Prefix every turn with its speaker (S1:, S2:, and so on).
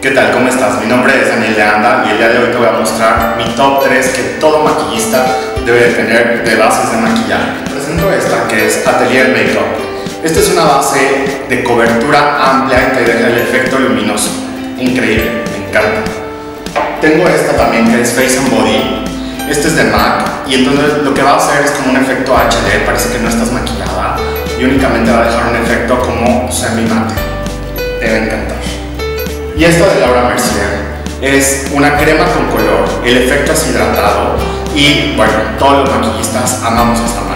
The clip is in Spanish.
S1: ¿Qué tal? ¿Cómo estás? Mi nombre es Daniel de Anda y el día de hoy te voy a mostrar mi top 3 que todo maquillista debe de tener de bases de maquillaje. Presento esta que es Atelier Makeup. Esta es una base de cobertura amplia y te deja el efecto luminoso. Increíble, me encanta. Tengo esta también que es Face and Body. Este es de MAC y entonces lo que va a hacer es como un efecto HD, parece que no estás maquillada y únicamente va a dejar un efecto como semi mate. Te va encantar. Y esto de Laura Mercier es una crema con color, el efecto es hidratado y bueno, todos los maquillistas amamos esta.